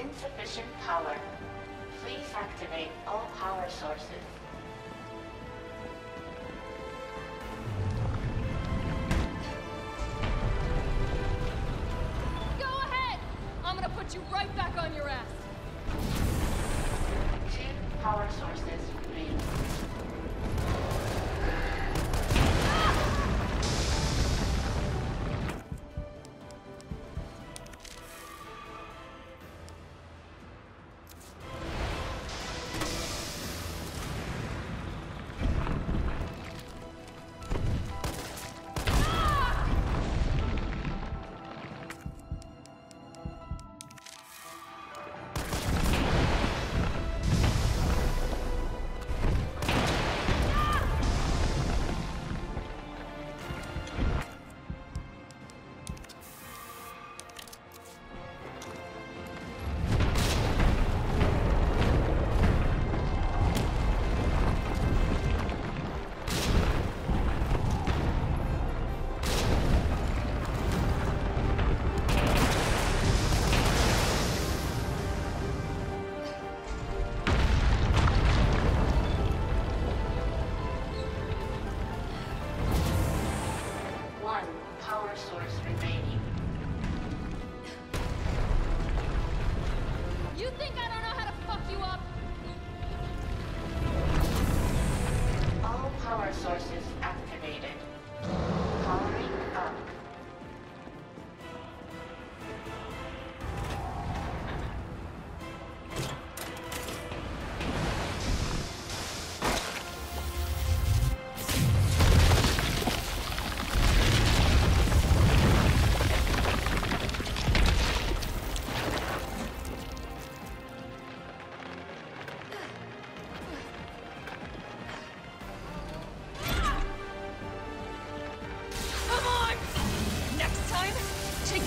Insufficient power. Please activate all power sources. Go ahead! I'm gonna put you right back on your ass. Two power sources